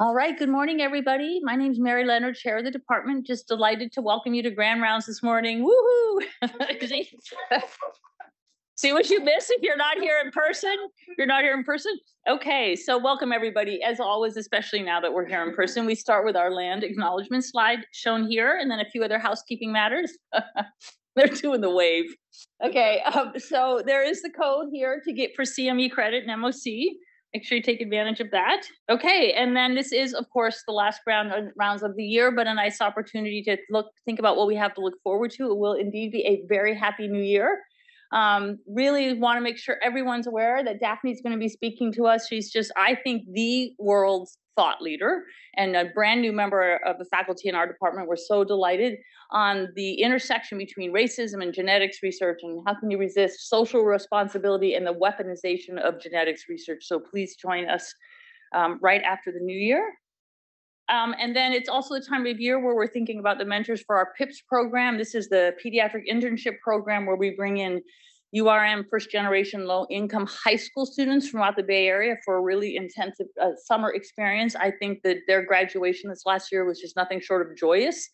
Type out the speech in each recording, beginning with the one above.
All right, good morning, everybody. My name is Mary Leonard, Chair of the Department. Just delighted to welcome you to Grand Rounds this morning. Woohoo! See what you miss if you're not here in person? You're not here in person? Okay, so welcome everybody. As always, especially now that we're here in person, we start with our land acknowledgement slide shown here and then a few other housekeeping matters. They're doing the wave. Okay, um, so there is the code here to get for CME credit and MOC make sure you take advantage of that. Okay, and then this is, of course, the last round uh, rounds of the year, but a nice opportunity to look, think about what we have to look forward to. It will indeed be a very happy new year. Um, really want to make sure everyone's aware that Daphne's going to be speaking to us. She's just, I think, the world's thought leader and a brand new member of the faculty in our department. We're so delighted on the intersection between racism and genetics research and how can you resist social responsibility and the weaponization of genetics research. So please join us um, right after the new year. Um, and then it's also the time of year where we're thinking about the mentors for our PIPS program. This is the pediatric internship program where we bring in URM first generation low income high school students from out the Bay Area for a really intensive uh, summer experience. I think that their graduation this last year was just nothing short of joyous.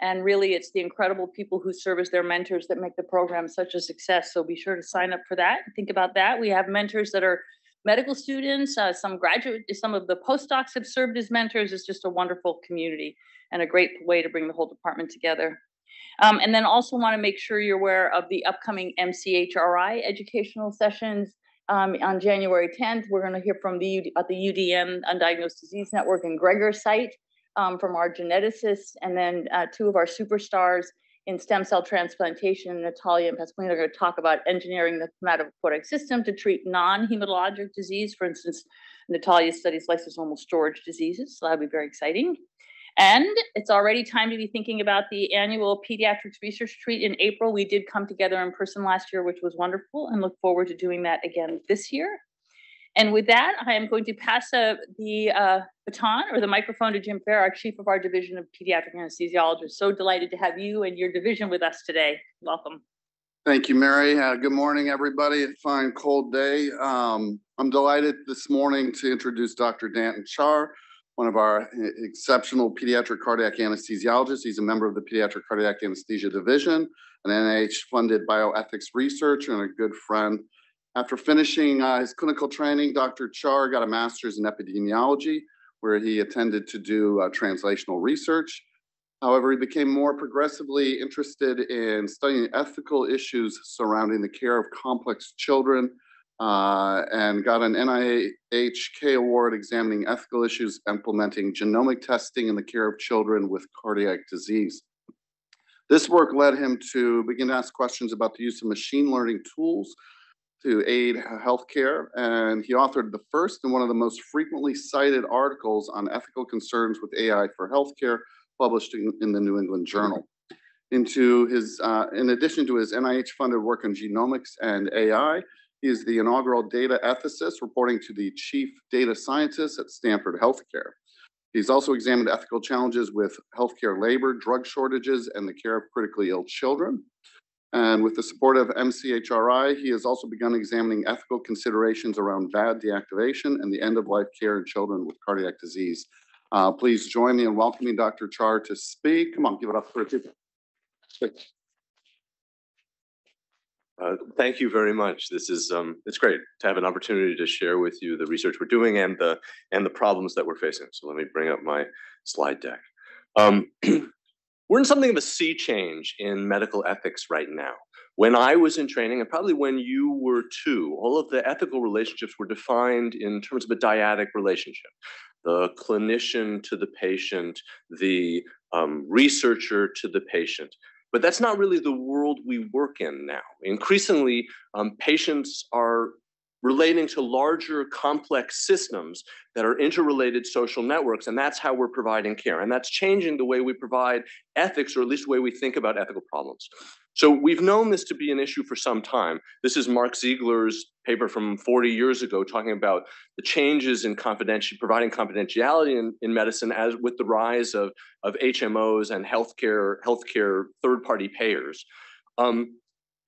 And really, it's the incredible people who serve as their mentors that make the program such a success. So be sure to sign up for that. Think about that. We have mentors that are medical students, uh, some graduate, some of the postdocs have served as mentors. It's just a wonderful community and a great way to bring the whole department together. Um, and then also want to make sure you're aware of the upcoming MCHRI educational sessions um, on January 10th. We're going to hear from the at the UDN Undiagnosed Disease Network and Gregor site um, from our geneticists, and then uh, two of our superstars in stem cell transplantation, Natalia and Pasqualina are going to talk about engineering the hematopoietic system to treat non-hematologic disease. For instance, Natalia studies lysosomal storage diseases, so that'll be very exciting. And it's already time to be thinking about the annual pediatrics research retreat in April. We did come together in person last year, which was wonderful, and look forward to doing that again this year. And with that, I am going to pass uh, the uh, baton or the microphone to Jim Fair, our chief of our division of pediatric anesthesiologists. So delighted to have you and your division with us today. Welcome. Thank you, Mary. Uh, good morning, everybody. A fine, cold day. Um, I'm delighted this morning to introduce Dr. Danton Char, one of our exceptional pediatric cardiac anesthesiologists. He's a member of the Pediatric Cardiac Anesthesia Division, an NIH-funded bioethics researcher, and a good friend. After finishing uh, his clinical training, Dr. Char got a master's in epidemiology, where he attended to do uh, translational research. However, he became more progressively interested in studying ethical issues surrounding the care of complex children uh, and got an NIH award examining ethical issues implementing genomic testing in the care of children with cardiac disease. This work led him to begin to ask questions about the use of machine learning tools to aid healthcare, and he authored the first and one of the most frequently cited articles on ethical concerns with AI for healthcare, published in, in the New England Journal. Into his, uh, in addition to his NIH-funded work on genomics and AI, he is the inaugural data ethicist reporting to the chief data scientist at Stanford Healthcare. He's also examined ethical challenges with healthcare labor, drug shortages, and the care of critically ill children. And with the support of MCHRI, he has also begun examining ethical considerations around VAD deactivation and the end of life care in children with cardiac disease. Uh, please join me in welcoming Dr. Char to speak. Come on, give it up for a two. Uh, thank you very much. This is um, it's great to have an opportunity to share with you the research we're doing and the and the problems that we're facing. So let me bring up my slide deck. Um, we're in something of a sea change in medical ethics right now. When I was in training, and probably when you were too, all of the ethical relationships were defined in terms of a dyadic relationship the clinician to the patient, the um, researcher to the patient. But that's not really the world we work in now. Increasingly, um, patients are relating to larger complex systems that are interrelated social networks and that's how we're providing care. And that's changing the way we provide ethics or at least the way we think about ethical problems. So we've known this to be an issue for some time. This is Mark Siegler's paper from 40 years ago talking about the changes in confidential providing confidentiality in, in medicine as with the rise of, of hmos and healthcare healthcare third party payers. Um,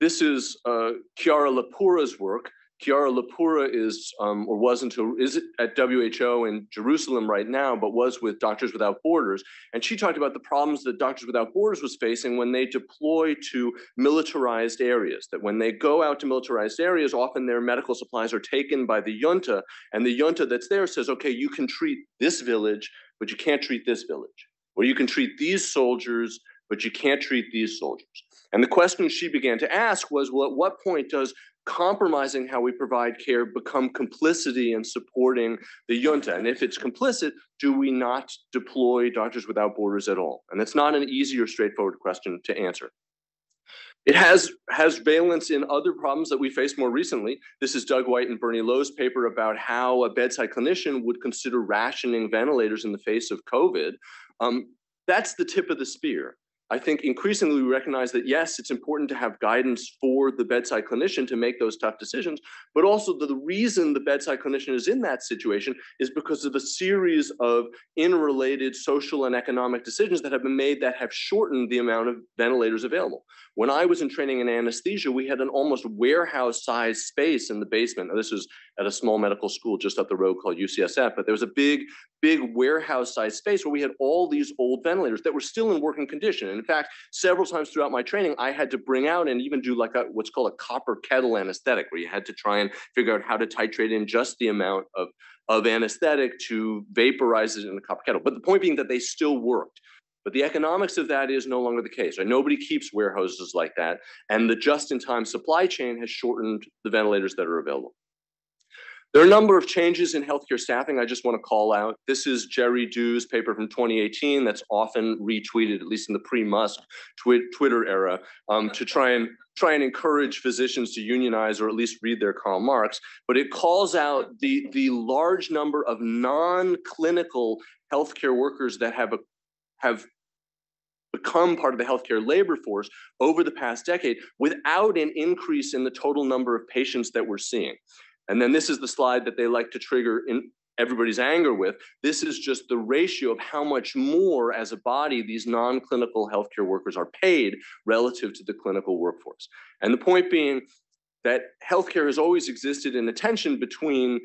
this is uh, Chiara Lepora's work Chiara Lepora is, um, or was until, is at WHO in Jerusalem right now, but was with Doctors Without Borders. And she talked about the problems that Doctors Without Borders was facing when they deploy to militarized areas, that when they go out to militarized areas, often their medical supplies are taken by the junta, and the junta that's there says, okay, you can treat this village, but you can't treat this village. Or you can treat these soldiers, but you can't treat these soldiers. And the question she began to ask was, well, at what point does compromising how we provide care become complicity in supporting the junta? And if it's complicit, do we not deploy Doctors Without Borders at all? And it's not an easy or straightforward question to answer. It has, has valence in other problems that we faced more recently. This is Doug White and Bernie Lo's paper about how a bedside clinician would consider rationing ventilators in the face of COVID. Um, that's the tip of the spear. I think increasingly we recognize that yes, it's important to have guidance for the bedside clinician to make those tough decisions, but also the, reason the bedside clinician is in that situation is because of a series of interrelated social and economic decisions that have been made that have shortened the amount of ventilators available. When I was in training in anesthesia, we had an almost warehouse-sized space in the basement. Now, this was at a small medical school just up the road called UCSF, but there was a big, big warehouse-sized space where we had all these old ventilators that were still in working condition. And in fact, several times throughout my training, I had to bring out and even do like a what's called a copper kettle anesthetic, where you had to try and figure out how to titrate in just the amount of of anesthetic to vaporize it in the copper kettle. But the point being that they still worked. But the economics of that is no longer the case. Right? Nobody keeps warehouses like that. And the just-in-time supply chain has shortened the ventilators that are available. There are a number of changes in healthcare staffing I just want to call out. This is Jerry Dew's paper from 2018 that's often retweeted, at least in the pre-Musk twi Twitter era, um, to try and try and encourage physicians to unionize or at least read their Karl Marx. But it calls out the, the large number of non-clinical healthcare workers that have, a, have become part of the healthcare labor force over the past decade without an increase in the total number of patients that we're seeing. And then this is the slide that they like to trigger in everybody's anger with. This is just the ratio of how much more as a body these non-clinical healthcare workers are paid relative to the clinical workforce. And the point being that healthcare has always existed in a tension between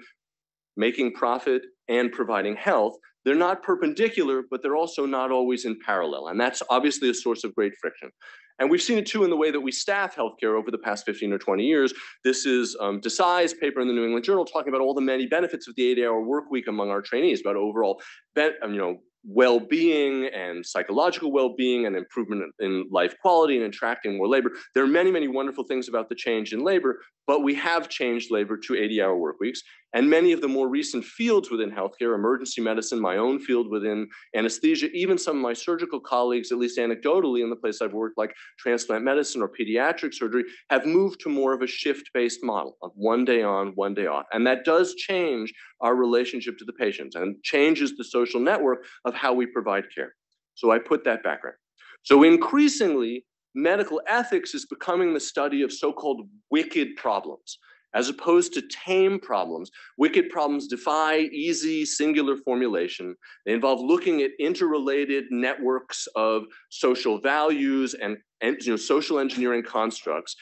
making profit and providing health. They're not perpendicular, but they're also not always in parallel. And that's obviously a source of great friction. And we've seen it too in the way that we staff healthcare over the past 15 or 20 years. This is um, Desai's paper in the New England Journal talking about all the many benefits of the eight-hour work week among our trainees, about overall, um, you know, well-being and psychological well-being and improvement in life quality and attracting more labor. There are many, many wonderful things about the change in labor, but we have changed labor to 80-hour work weeks. And many of the more recent fields within healthcare, emergency medicine, my own field within anesthesia, even some of my surgical colleagues, at least anecdotally in the place I've worked, like transplant medicine or pediatric surgery, have moved to more of a shift-based model of one day on, one day off. And that does change our relationship to the patients and changes the social network of how we provide care. So I put that background. So increasingly, medical ethics is becoming the study of so-called wicked problems as opposed to tame problems. Wicked problems defy easy singular formulation. They involve looking at interrelated networks of social values and, and you know, social engineering constructs.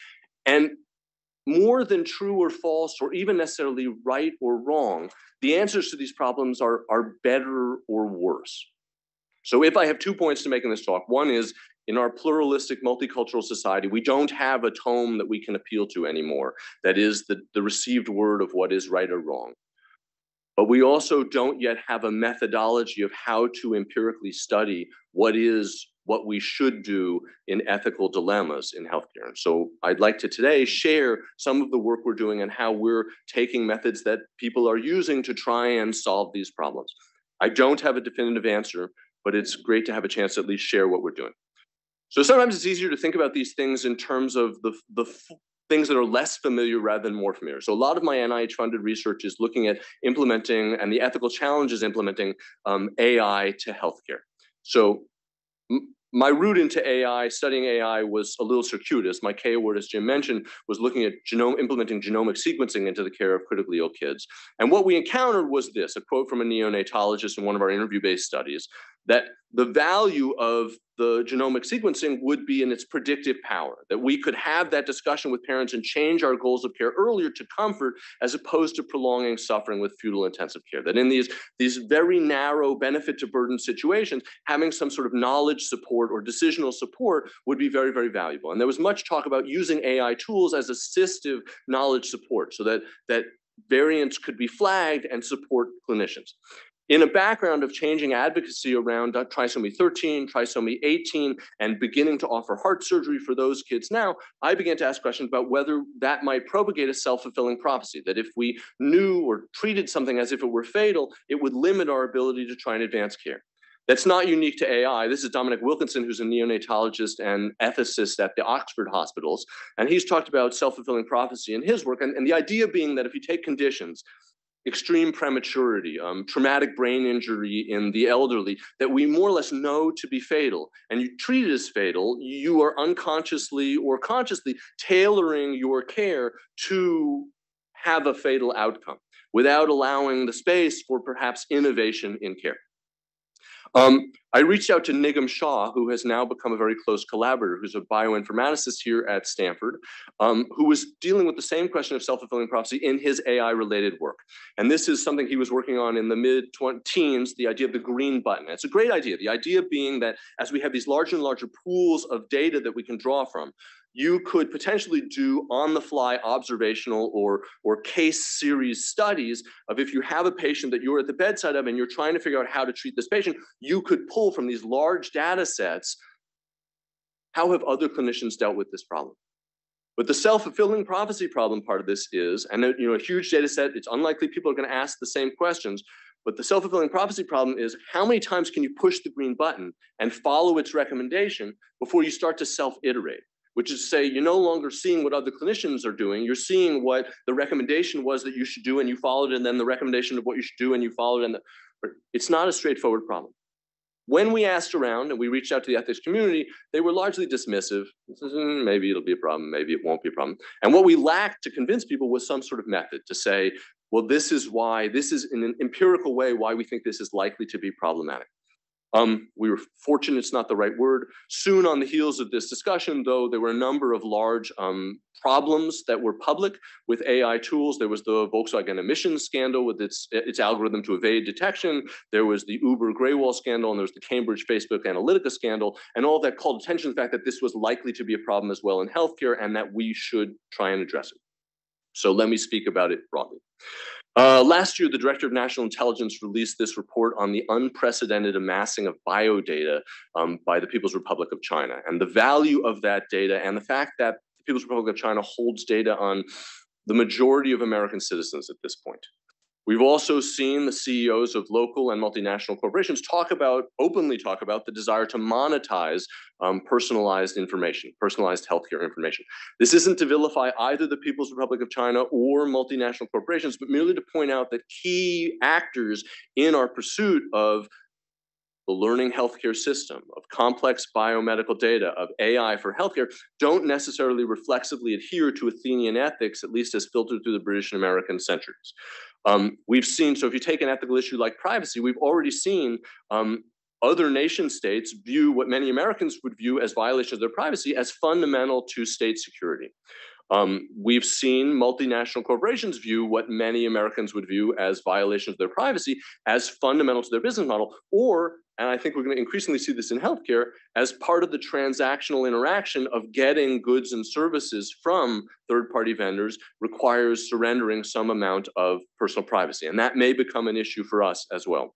And more than true or false, or even necessarily right or wrong, the answers to these problems are, are better or worse. So if I have two points to make in this talk, one is in our pluralistic multicultural society, we don't have a tome that we can appeal to anymore that is the, the received word of what is right or wrong. But we also don't yet have a methodology of how to empirically study what is what we should do in ethical dilemmas in healthcare. So I'd like to today share some of the work we're doing and how we're taking methods that people are using to try and solve these problems. I don't have a definitive answer, but it's great to have a chance to at least share what we're doing. So sometimes it's easier to think about these things in terms of the, the things that are less familiar rather than more familiar. So a lot of my NIH funded research is looking at implementing and the ethical challenges implementing um, AI to healthcare. So my route into AI, studying AI, was a little circuitous. My K award, as Jim mentioned, was looking at genome, implementing genomic sequencing into the care of critically ill kids. And what we encountered was this, a quote from a neonatologist in one of our interview-based studies, that the value of the genomic sequencing would be in its predictive power, that we could have that discussion with parents and change our goals of care earlier to comfort as opposed to prolonging suffering with futile intensive care. That in these, these very narrow benefit to burden situations, having some sort of knowledge support or decisional support would be very, very valuable. And there was much talk about using AI tools as assistive knowledge support so that, that variants could be flagged and support clinicians in a background of changing advocacy around uh, trisomy 13, trisomy 18, and beginning to offer heart surgery for those kids now, I began to ask questions about whether that might propagate a self-fulfilling prophecy, that if we knew or treated something as if it were fatal, it would limit our ability to try and advance care. That's not unique to AI. This is Dominic Wilkinson, who's a neonatologist and ethicist at the Oxford hospitals. And he's talked about self-fulfilling prophecy in his work. And, and the idea being that if you take conditions extreme prematurity, um, traumatic brain injury in the elderly that we more or less know to be fatal, and you treat it as fatal, you are unconsciously or consciously tailoring your care to have a fatal outcome without allowing the space for perhaps innovation in care. Um, I reached out to Nigam Shah, who has now become a very close collaborator, who's a bioinformaticist here at Stanford, um, who was dealing with the same question of self-fulfilling prophecy in his AI-related work. And this is something he was working on in the mid-teens, the idea of the green button. It's a great idea. The idea being that as we have these larger and larger pools of data that we can draw from, you could potentially do on the fly observational or, or case series studies of if you have a patient that you're at the bedside of and you're trying to figure out how to treat this patient, you could pull from these large data sets how have other clinicians dealt with this problem? But the self-fulfilling prophecy problem part of this is, and you know, a huge data set, it's unlikely people are going to ask the same questions, but the self-fulfilling prophecy problem is how many times can you push the green button and follow its recommendation before you start to self-iterate? Which is to say you're no longer seeing what other clinicians are doing. You're seeing what the recommendation was that you should do and you followed, and then the recommendation of what you should do and you followed. And the, it's not a straightforward problem. When we asked around and we reached out to the ethics community, they were largely dismissive. Maybe it'll be a problem, maybe it won't be a problem. And what we lacked to convince people was some sort of method to say, well, this is why, this is in an empirical way why we think this is likely to be problematic. Um, we were fortunate, it's not the right word. Soon on the heels of this discussion, though, there were a number of large um, problems that were public with AI tools. There was the Volkswagen emissions scandal with its, its algorithm to evade detection. There was the Uber Greyball scandal, and there was the Cambridge Facebook Analytica scandal. And all that called attention to the fact that this was likely to be a problem as well in healthcare and that we should try and address it. So let me speak about it broadly. Uh, last year, the Director of National Intelligence released this report on the unprecedented amassing of biodata um, by the People's Republic of China and the value of that data and the fact that the People's Republic of China holds data on the majority of American citizens at this point. We've also seen the CEOs of local and multinational corporations talk about, openly talk about the desire to monetize um, personalized information, personalized healthcare information. This isn't to vilify either the People's Republic of China or multinational corporations, but merely to point out that key actors in our pursuit of the learning healthcare system, of complex biomedical data, of AI for healthcare, don't necessarily reflexively adhere to Athenian ethics, at least as filtered through the British and American centuries. Um, we've seen, so if you take an ethical issue like privacy, we've already seen um, other nation states view what many Americans would view as violations of their privacy as fundamental to state security. Um, we've seen multinational corporations view what many Americans would view as violations of their privacy as fundamental to their business model, or, and I think we're going to increasingly see this in healthcare, as part of the transactional interaction of getting goods and services from third party vendors requires surrendering some amount of personal privacy. And that may become an issue for us as well.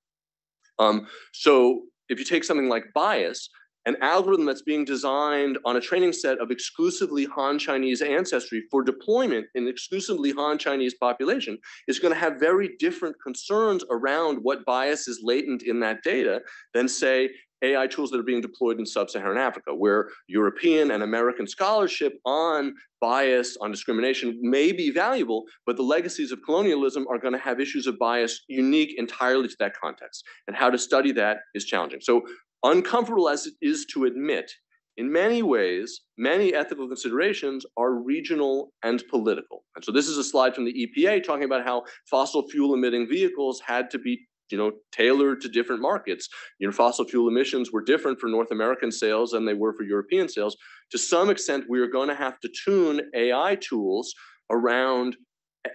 Um, so if you take something like bias, an algorithm that's being designed on a training set of exclusively Han Chinese ancestry for deployment in exclusively Han Chinese population is going to have very different concerns around what bias is latent in that data than say AI tools that are being deployed in sub-Saharan Africa, where European and American scholarship on bias, on discrimination may be valuable, but the legacies of colonialism are going to have issues of bias unique entirely to that context. And how to study that is challenging. So uncomfortable as it is to admit, in many ways, many ethical considerations are regional and political. And so this is a slide from the EPA talking about how fossil fuel emitting vehicles had to be you know, tailored to different markets. You know, fossil fuel emissions were different for North American sales than they were for European sales. To some extent, we are going to have to tune AI tools around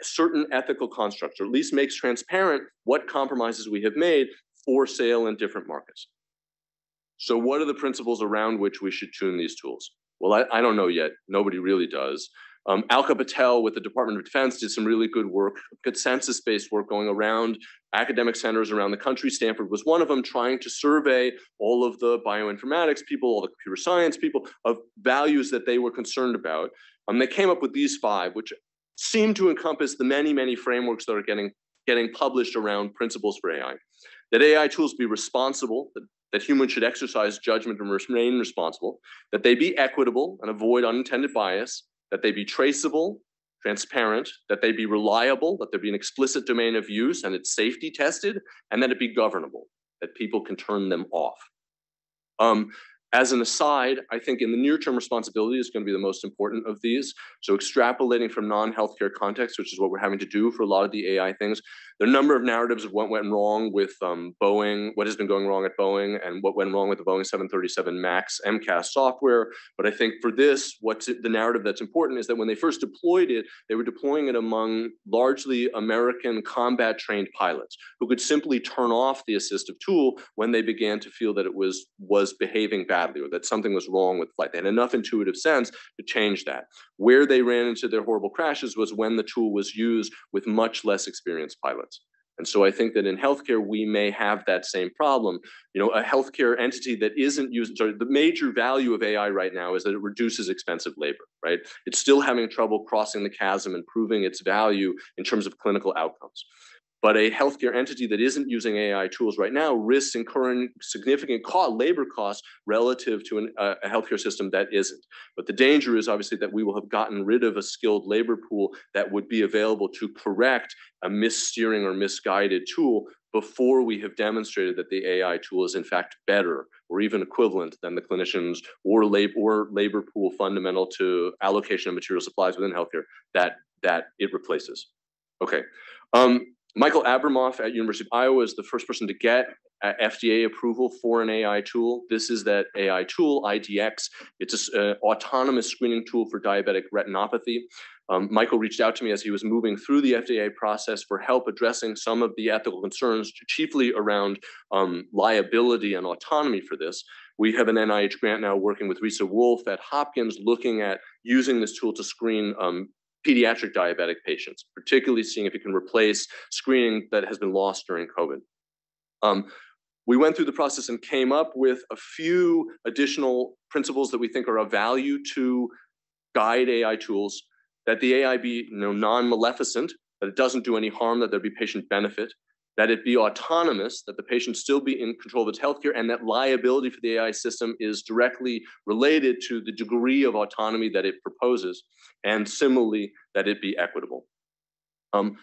certain ethical constructs, or at least makes transparent what compromises we have made for sale in different markets. So what are the principles around which we should tune these tools? Well, I, I don't know yet. Nobody really does. Um, Alka Patel with the Department of Defense did some really good work, consensus-based work going around academic centers around the country. Stanford was one of them, trying to survey all of the bioinformatics people, all the computer science people, of values that they were concerned about. Um, they came up with these five, which seem to encompass the many, many frameworks that are getting, getting published around principles for AI. That AI tools be responsible, that, that humans should exercise judgment and remain responsible, that they be equitable and avoid unintended bias, that they be traceable, transparent, that they be reliable, that there be an explicit domain of use and it's safety tested, and that it be governable, that people can turn them off. Um, as an aside, I think in the near term responsibility is going to be the most important of these. So extrapolating from non-healthcare context, which is what we're having to do for a lot of the AI things, there are a number of narratives of what went wrong with um, Boeing, what has been going wrong at Boeing, and what went wrong with the Boeing 737 MAX MCAS software. But I think for this, what's the narrative that's important is that when they first deployed it, they were deploying it among largely American combat trained pilots who could simply turn off the assistive tool when they began to feel that it was was behaving badly or that something was wrong with flight. They had enough intuitive sense to change that. Where they ran into their horrible crashes was when the tool was used with much less experienced pilots. And so I think that in healthcare, we may have that same problem. You know, a healthcare entity that isn't using, sorry, the major value of AI right now is that it reduces expensive labor, right? It's still having trouble crossing the chasm and proving its value in terms of clinical outcomes. But a healthcare entity that isn't using AI tools right now risks incurring significant cost, labor costs relative to an, uh, a healthcare system that isn't. But the danger is obviously that we will have gotten rid of a skilled labor pool that would be available to correct a missteering or misguided tool before we have demonstrated that the AI tool is in fact better or even equivalent than the clinicians or labor, or labor pool fundamental to allocation of material supplies within healthcare that, that it replaces. Okay. Um, Michael Abramoff at University of Iowa is the first person to get FDA approval for an AI tool. This is that AI tool, IDX. It's an uh, autonomous screening tool for diabetic retinopathy. Um, Michael reached out to me as he was moving through the FDA process for help addressing some of the ethical concerns, chiefly around um, liability and autonomy for this. We have an NIH grant now working with Risa Wolf at Hopkins looking at using this tool to screen um, pediatric diabetic patients, particularly seeing if it can replace screening that has been lost during COVID. Um, we went through the process and came up with a few additional principles that we think are of value to guide AI tools, that the AI be you know, non-maleficent, that it doesn't do any harm, that there be patient benefit, that it be autonomous, that the patient still be in control of its healthcare, and that liability for the AI system is directly related to the degree of autonomy that it proposes, and similarly, that it be equitable. Um,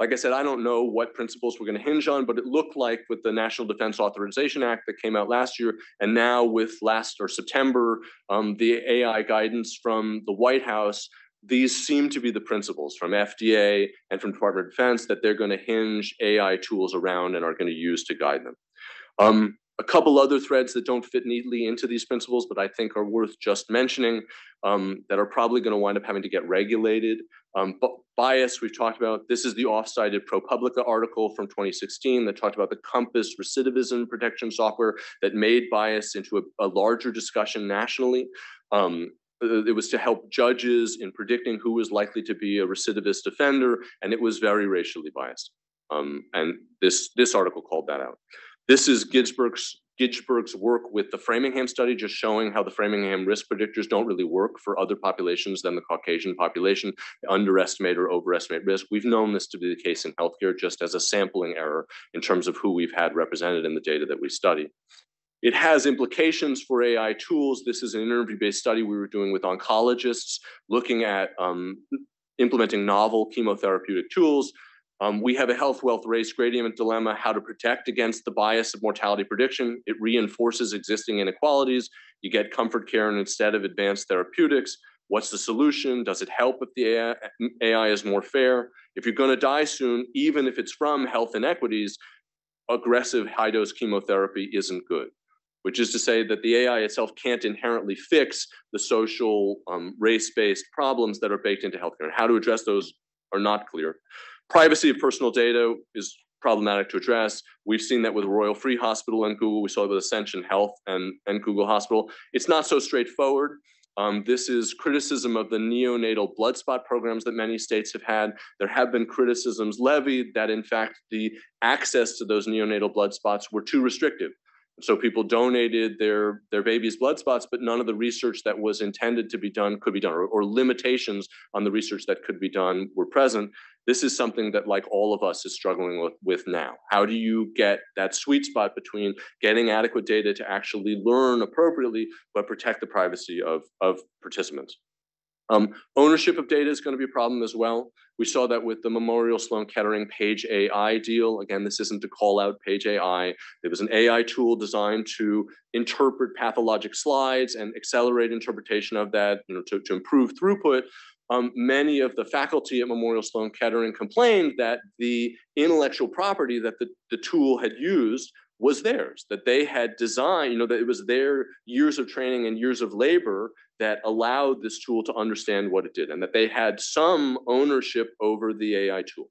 like I said, I don't know what principles we're going to hinge on, but it looked like with the National Defense Authorization Act that came out last year, and now with last or September, um, the AI guidance from the White House these seem to be the principles from FDA and from Department of Defense that they're going to hinge AI tools around and are going to use to guide them. Um, a couple other threads that don't fit neatly into these principles, but I think are worth just mentioning um, that are probably going to wind up having to get regulated. Um, but bias, we've talked about. This is the off-cited ProPublica article from 2016 that talked about the COMPAS recidivism protection software that made bias into a, a larger discussion nationally. Um, uh, it was to help judges in predicting who was likely to be a recidivist offender, and it was very racially biased. Um, and this this article called that out. This is Ginsburg's Ginsburg's work with the Framingham study, just showing how the Framingham risk predictors don't really work for other populations than the Caucasian population, underestimate or overestimate risk. We've known this to be the case in healthcare just as a sampling error in terms of who we've had represented in the data that we study. It has implications for AI tools. This is an interview-based study we were doing with oncologists looking at um, implementing novel chemotherapeutic tools. Um, we have a health, wealth, race gradient dilemma, how to protect against the bias of mortality prediction. It reinforces existing inequalities. You get comfort care and instead of advanced therapeutics. What's the solution? Does it help if the AI, AI is more fair? If you're going to die soon, even if it's from health inequities, aggressive high dose chemotherapy isn't good, which is to say that the AI itself can't inherently fix the social um, race based problems that are baked into healthcare. And how to address those are not clear. Privacy of personal data is problematic to address. We've seen that with Royal Free Hospital and Google. We saw it with Ascension Health and, and Google Hospital. It's not so straightforward. Um, this is criticism of the neonatal blood spot programs that many states have had. There have been criticisms levied that, in fact, the access to those neonatal blood spots were too restrictive. So people donated their their baby's blood spots, but none of the research that was intended to be done could be done, or, or, limitations on the research that could be done were present. This is something that, like all of us, is struggling with, with now. How do you get that sweet spot between getting adequate data to actually learn appropriately, but protect the privacy of, of participants? Um, ownership of data is going to be a problem as well. We saw that with the Memorial Sloan Kettering Paige AI deal. Again, this isn't to call out Paige AI. It was an AI tool designed to interpret pathologic slides and accelerate interpretation of that you know, to, to improve throughput. Um, many of the faculty at Memorial Sloan Kettering complained that the intellectual property that the, the tool had used was theirs, that they had designed, you know, that it was their years of training and years of labor that allowed this tool to understand what it did and that they had some ownership over the AI tool.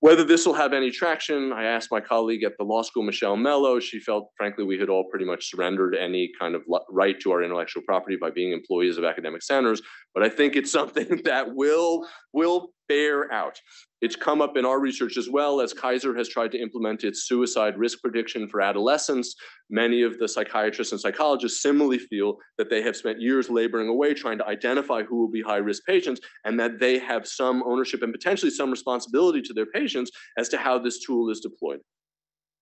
Whether this will have any traction, I asked my colleague at the law school, Michelle Mello. She felt, frankly, we had all pretty much surrendered any kind of right to our intellectual property by being employees of academic centers. But I think it's something that will will bear out. It's come up in our research as well as Kaiser has tried to implement its suicide risk prediction for adolescents. Many of the psychiatrists and psychologists similarly feel that they have spent years laboring away trying to identify who will be high risk patients and that they have some ownership and potentially some responsibility to their patients as to how this tool is deployed.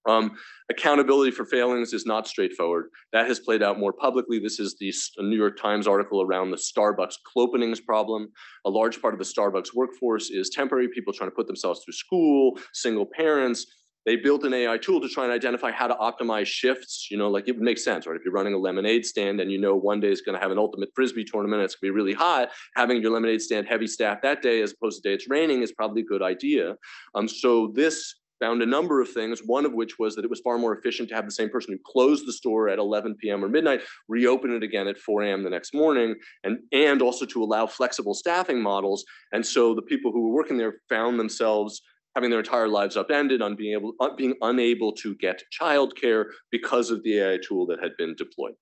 Um, accountability for failings is not straightforward. That has played out more publicly. This is the New York Times article around the Starbucks clopenings problem. A large part of the Starbucks workforce is temporary people trying to put themselves through school, single parents. They built an AI tool to try and identify how to optimize shifts. You know, like it would make sense, right? If you're running a lemonade stand and you know one day is going to have an ultimate frisbee tournament, it's going to be really hot. Having your lemonade stand heavy staff that day, as opposed to the day it's raining, is probably a good idea. Um, so this found a number of things, one of which was that it was far more efficient to have the same person who closed the store at 11 p.m. or midnight reopen it again at 4 a.m. the next morning, and, and also to allow flexible staffing models. And so the people who were working there found themselves having their entire lives upended on being able being unable to get childcare because of the AI tool that had been deployed.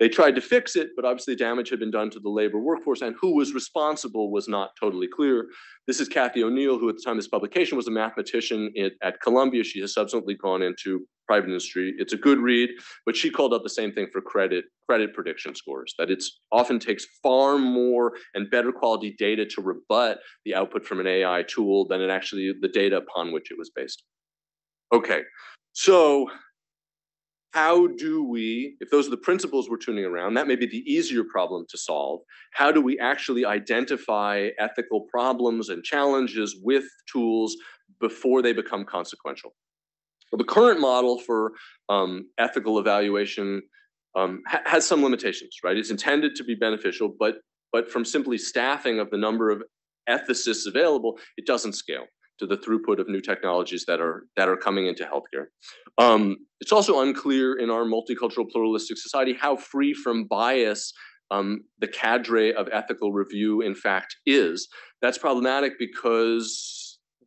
They tried to fix it, but obviously damage had been done to the labor workforce, and who was responsible was not totally clear. This is Cathy O'Neil, who at the time of this publication was a mathematician at, at Columbia. She has subsequently gone into private industry. It's a good read, but she called out the same thing for credit credit prediction scores. That it often takes far more and better quality data to rebut the output from an AI tool than it actually the data upon which it was based. Okay, so how do we, if those are the principles we're tuning around, that may be the easier problem to solve. How do we actually identify ethical problems and challenges with tools before they become consequential? Well, the current model for um, ethical evaluation um, ha has some limitations, right? It's intended to be beneficial, but but from simply staffing of the number of ethicists available, it doesn't scale to the throughput of new technologies that are that are coming into healthcare. Um, it's also unclear in our multicultural pluralistic society how free from bias um, the cadre of ethical review in fact is. That's problematic because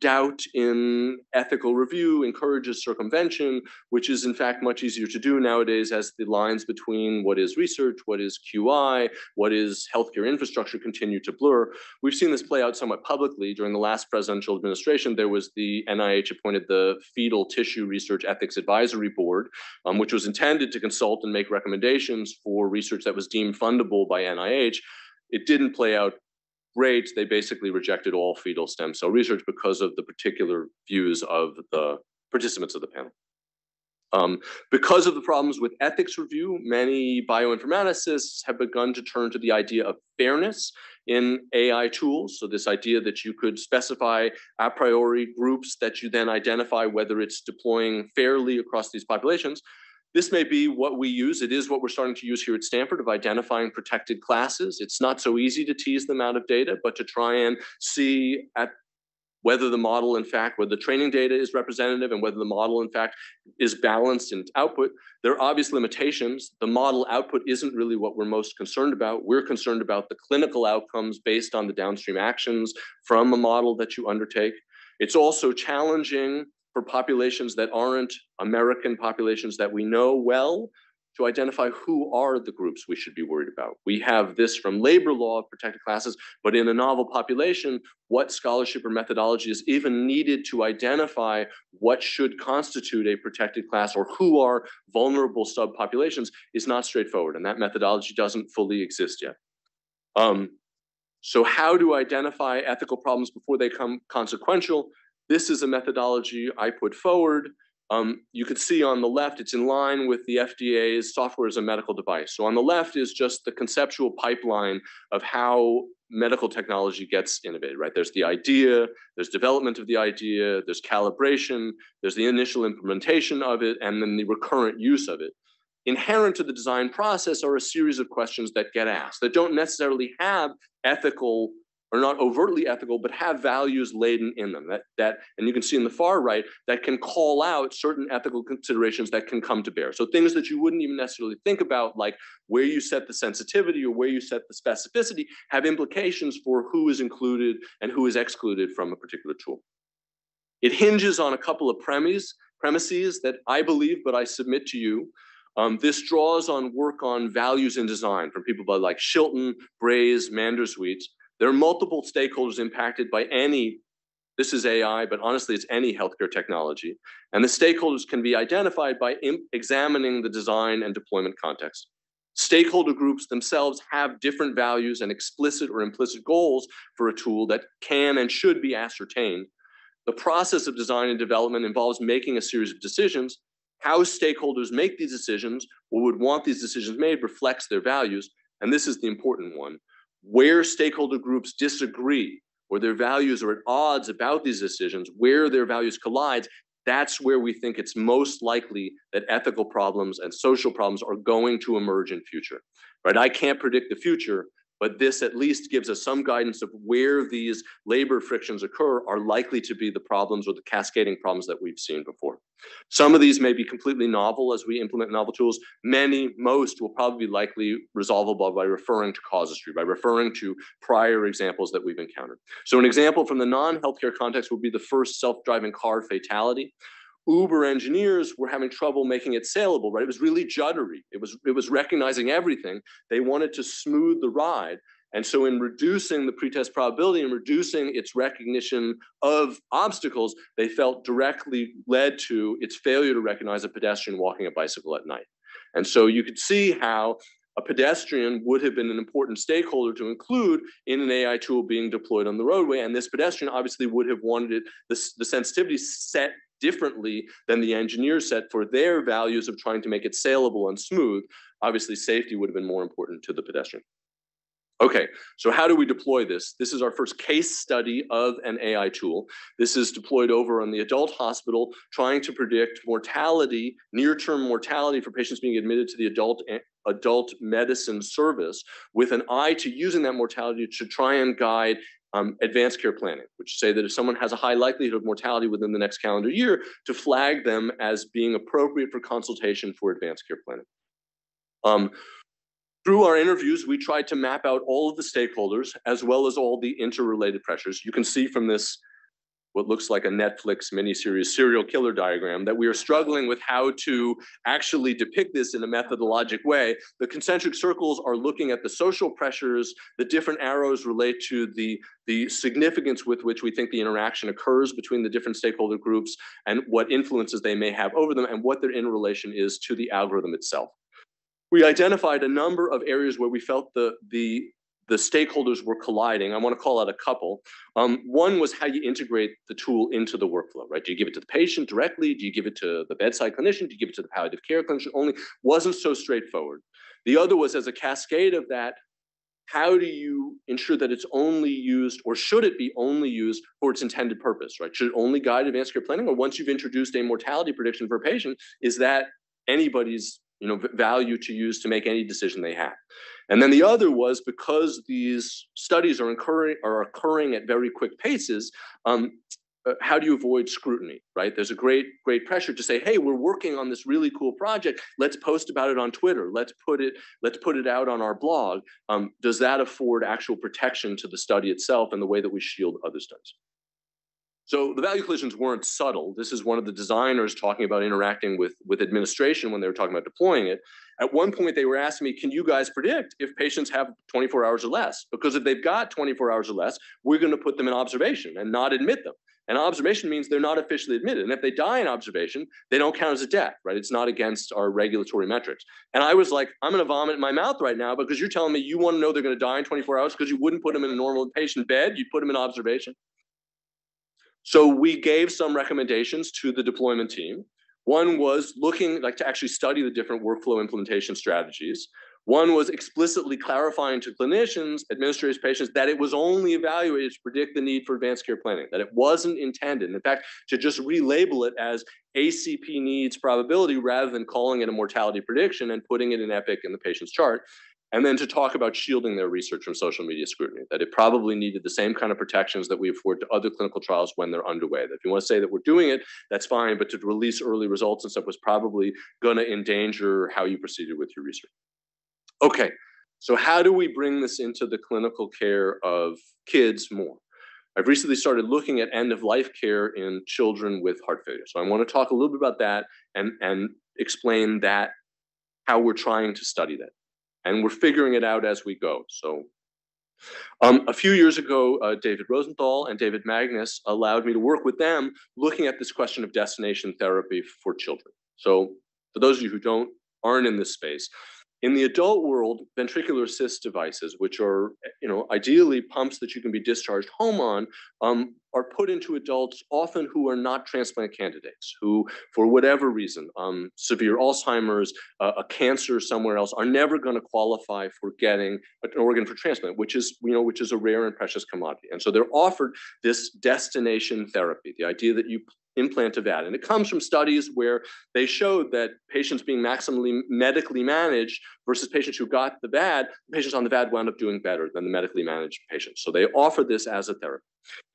doubt in ethical review encourages circumvention, which is in fact much easier to do nowadays as the lines between what is research, what is QI, what is healthcare infrastructure continue to blur. We've seen this play out somewhat publicly. During the last presidential administration, there was the NIH appointed the Fetal Tissue Research Ethics Advisory Board, um, which was intended to consult and make recommendations for research that was deemed fundable by NIH. It didn't play out great, they basically rejected all fetal stem cell research because of the particular views of the participants of the panel. Um, because of the problems with ethics review, many bioinformaticists have begun to turn to the idea of fairness in AI tools. So this idea that you could specify a priori groups that you then identify whether it's deploying fairly across these populations. This may be what we use. It is what we're starting to use here at Stanford of identifying protected classes. It's not so easy to tease them out of data, but to try and see at whether the model, in fact, whether the training data is representative and whether the model, in fact, is balanced in output. There are obvious limitations. The model output isn't really what we're most concerned about. We're concerned about the clinical outcomes based on the downstream actions from a model that you undertake. It's also challenging for populations that aren't American populations that we know well to identify who are the groups we should be worried about. We have this from labor law of protected classes, but in a novel population, what scholarship or methodology is even needed to identify what should constitute a protected class or who are vulnerable subpopulations is not straightforward, and that methodology doesn't fully exist yet. Um, so how to identify ethical problems before they come consequential? This is a methodology I put forward. Um, you could see on the left, it's in line with the FDA's software as a medical device. So on the left is just the conceptual pipeline of how medical technology gets innovated, right? There's the idea, there's development of the idea, there's calibration, there's the initial implementation of it, and then the recurrent use of it. Inherent to the design process are a series of questions that get asked that don't necessarily have ethical are not overtly ethical, but have values laden in them. That, that, and you can see in the far right, that can call out certain ethical considerations that can come to bear. So things that you wouldn't even necessarily think about, like where you set the sensitivity or where you set the specificity, have implications for who is included and who is excluded from a particular tool. It hinges on a couple of premise, premises that I believe, but I submit to you, um, this draws on work on values in design from people like Shilton, Braze, Manders-Huits, there are multiple stakeholders impacted by any, this is AI, but honestly, it's any healthcare technology. And the stakeholders can be identified by examining the design and deployment context. Stakeholder groups themselves have different values and explicit or implicit goals for a tool that can and should be ascertained. The process of design and development involves making a series of decisions. How stakeholders make these decisions or would want these decisions made reflects their values. And this is the important one where stakeholder groups disagree or their values are at odds about these decisions, where their values collide, that's where we think it's most likely that ethical problems and social problems are going to emerge in future. Right? I can't predict the future, but this at least gives us some guidance of where these labor frictions occur are likely to be the problems or the cascading problems that we've seen before. Some of these may be completely novel as we implement novel tools. Many, most will probably be likely resolvable by referring to casuistry, by referring to prior examples that we've encountered. So an example from the non-healthcare context would be the first self-driving car fatality. Uber engineers were having trouble making it saleable, right? It was really juddery. It was, it was recognizing everything. They wanted to smooth the ride. And so in reducing the pretest probability and reducing its recognition of obstacles, they felt directly led to its failure to recognize a pedestrian walking a bicycle at night. And so you could see how a pedestrian would have been an important stakeholder to include in an AI tool being deployed on the roadway. And this pedestrian obviously would have wanted it, the, the sensitivity set differently than the engineers set for their values of trying to make it saleable and smooth. Obviously, safety would have been more important to the pedestrian. Okay, so how do we deploy this? This is our first case study of an AI tool. This is deployed over on the adult hospital, trying to predict mortality, near-term mortality for patients being admitted to the adult eh, adult medicine service with an eye to using that mortality to try and guide um, advanced care planning, which say that if someone has a high likelihood of mortality within the next calendar year, to flag them as being appropriate for consultation for advanced care planning. Um, through our interviews, we tried to map out all of the stakeholders as well as all the interrelated pressures. You can see from this what looks like a Netflix miniseries serial killer diagram that we are struggling with how to actually depict this in a methodologic way. The concentric circles are looking at the social pressures, the different arrows relate to the, the significance with which we think the interaction occurs between the different stakeholder groups and what influences they may have over them and what their interrelation is to the algorithm itself. We identified a number of areas where we felt the, the the stakeholders were colliding. I want to call out a couple. Um, one was how you integrate the tool into the workflow, right? Do you give it to the patient directly? Do you give it to the bedside clinician? Do you give it to the palliative care clinician only? Wasn't so straightforward. The other was as a cascade of that, how do you ensure that it's only used or should it be only used for its intended purpose, right? Should it only guide advanced care planning or once you've introduced a mortality prediction for a patient, is that anybody's you know, value to use to make any decision they had. And then the other was because these studies are occurring are occurring at very quick paces. Um, uh, how do you avoid scrutiny, right? There's a great, great pressure to say, hey, we're working on this really cool project. Let's post about it on Twitter. Let's put it, let's put it out on our blog. Um, does that afford actual protection to the study itself and the way that we shield other studies? So the value collisions weren't subtle. This is one of the designers talking about interacting with, with administration when they were talking about deploying it. At one point, they were asking me, can you guys predict if patients have 24 hours or less? Because if they've got 24 hours or less, we're going to put them in observation and not admit them. And observation means they're not officially admitted. And if they die in observation, they don't count as a death, right? It's not against our regulatory metrics. And I was like, I'm going to vomit in my mouth right now because you're telling me you want to know they're going to die in 24 hours because you wouldn't put them in a normal patient bed. You'd put them in observation. So we gave some recommendations to the deployment team. One was looking like to actually study the different workflow implementation strategies. One was explicitly clarifying to clinicians, administrators, patients that it was only evaluated to predict the need for advanced care planning, that it wasn't intended. In fact, to just relabel it as ACP needs probability rather than calling it a mortality prediction and putting it in EPIC in the patient's chart. And then to talk about shielding their research from social media scrutiny, that it probably needed the same kind of protections that we afford to other clinical trials when they're underway. That if you want to say that we're doing it, that's fine, but to release early results and stuff was probably going to endanger how you proceeded with your research. Okay, so how do we bring this into the clinical care of kids more? I've recently started looking at end of life care in children with heart failure. So I want to talk a little bit about that and, and explain that, how we're trying to study that and we're figuring it out as we go. So um, a few years ago, uh, David Rosenthal and David Magnus allowed me to work with them looking at this question of destination therapy for children. So for those of you who don't aren't in this space, in the adult world, ventricular assist devices, which are you know ideally pumps that you can be discharged home on, um, are put into adults often who are not transplant candidates, who for whatever reason, um, severe Alzheimer's, uh, a cancer somewhere else, are never going to qualify for getting an organ for transplant, which is you know which is a rare and precious commodity. And so they're offered this destination therapy, the idea that you implant of that. And it comes from studies where they showed that patients being maximally medically managed versus patients who got the VAD, patients on the VAD wound up doing better than the medically managed patients. So they offer this as a therapy.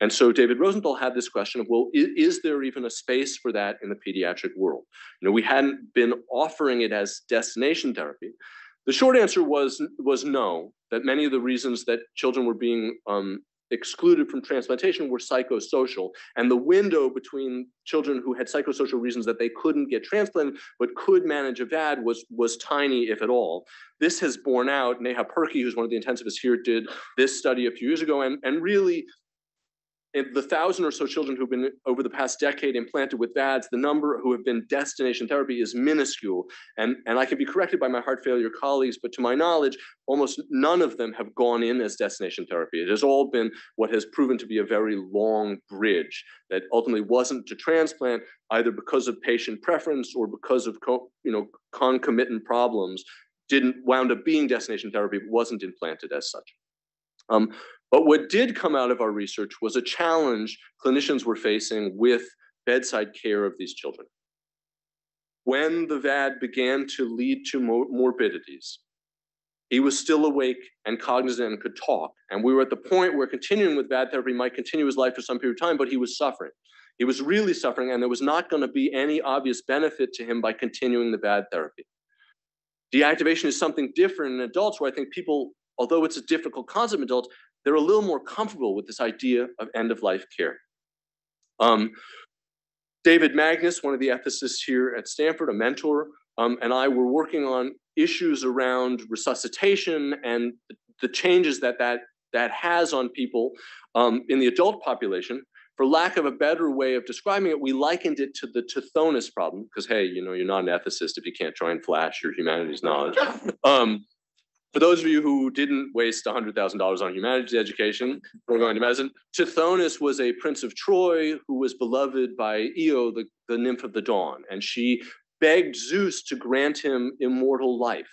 And so David Rosenthal had this question of, well, is, is, there even a space for that in the pediatric world? You know, we hadn't been offering it as destination therapy. The short answer was was no. That many of the reasons that children were being um, excluded from transplantation were psychosocial. And the window between children who had psychosocial reasons that they couldn't get transplanted but could manage a VAD was, was tiny, if at all. This has borne out. Neha Purkey, who's one of the intensivists here, did this study a few years ago and, and really the thousand or so children who've been over the past decade implanted with VADs, the number who have been destination therapy is minuscule. And, and I can be corrected by my heart failure colleagues, but to my knowledge, almost none of them have gone in as destination therapy. It has all been what has proven to be a very long bridge that ultimately wasn't to transplant either because of patient preference or because of you know concomitant problems, didn't wound up being destination therapy, but wasn't implanted as such. Um, but what did come out of our research was a challenge clinicians were facing with bedside care of these children. When the VAD began to lead to morbidities, he was still awake and cognizant and could talk. And we were at the point where continuing with VAD therapy might continue his life for some period of time, but he was suffering. He was really suffering, and there was not going to be any obvious benefit to him by continuing the VAD therapy. Deactivation is something different in adults where I think people, although it's a difficult concept in adults, they're a little more comfortable with this idea of end of life care. Um, David Magnus, one of the ethicists here at Stanford, a mentor, um, and I were working on issues around resuscitation and the changes that that, that has on people um, in the adult population. For lack of a better way of describing it, we likened it to the Tithonus problem, because hey, you know, you're not an ethicist if you can't try and flash your humanities knowledge. Um, for those of you who didn't waste $100,000 on humanities education we're going to medicine, Tithonus was a prince of Troy who was beloved by Io, the, the nymph of the dawn, and she begged Zeus to grant him immortal life,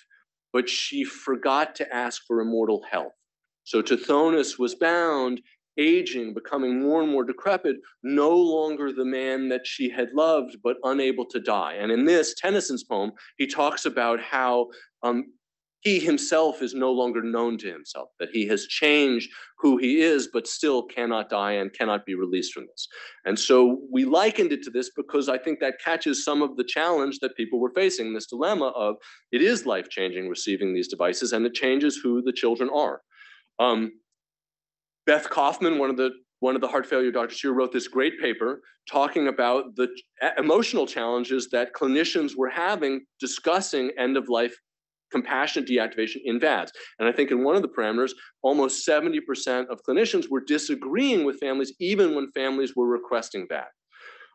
but she forgot to ask for immortal health. So Tithonus was bound aging, becoming more and more decrepit, no longer the man that she had loved, but unable to die. And in this Tennyson's poem, he talks about how um, he himself is no longer known to himself, that he has changed who he is, but still cannot die and cannot be released from this. And so we likened it to this because I think that catches some of the challenge that people were facing this dilemma of it is life changing receiving these devices and it changes who the children are. Um, Beth Kaufman, one of the one of the heart failure doctors here wrote this great paper talking about the emotional challenges that clinicians were having discussing end of life compassionate deactivation in VADs. And I think in one of the parameters, almost 70% of clinicians were disagreeing with families, even when families were requesting that.